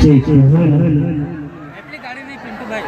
જી જી હોય એટલી ગાડી નહીં પિન્ટુભાઈ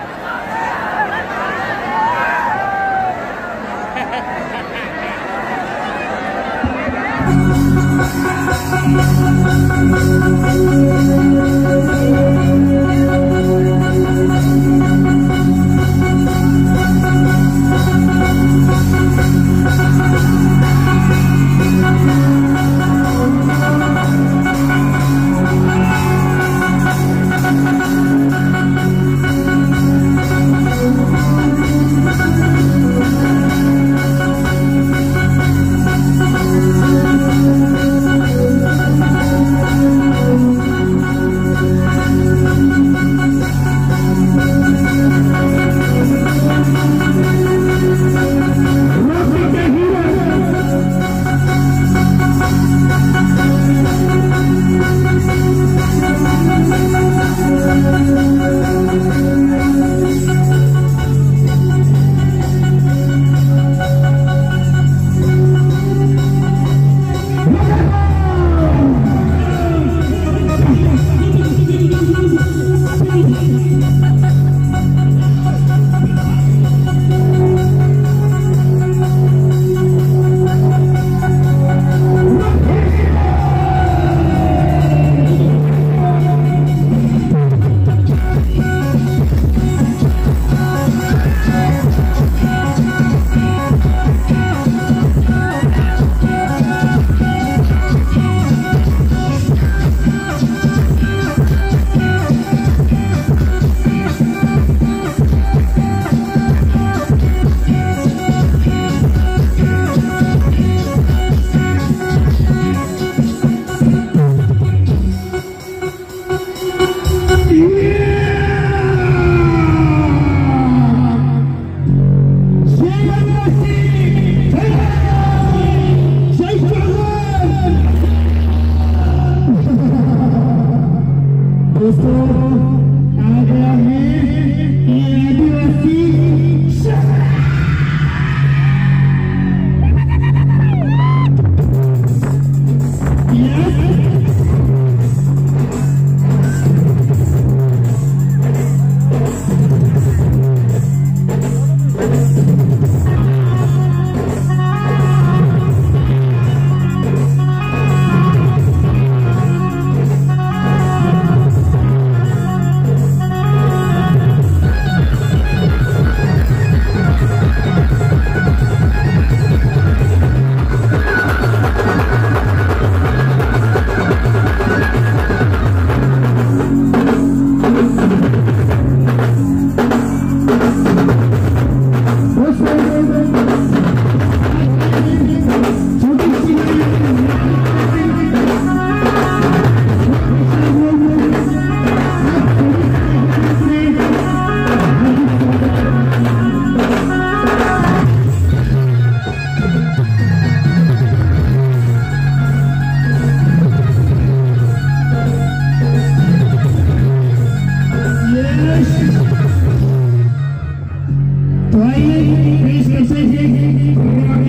Christmas. तो आइए देश के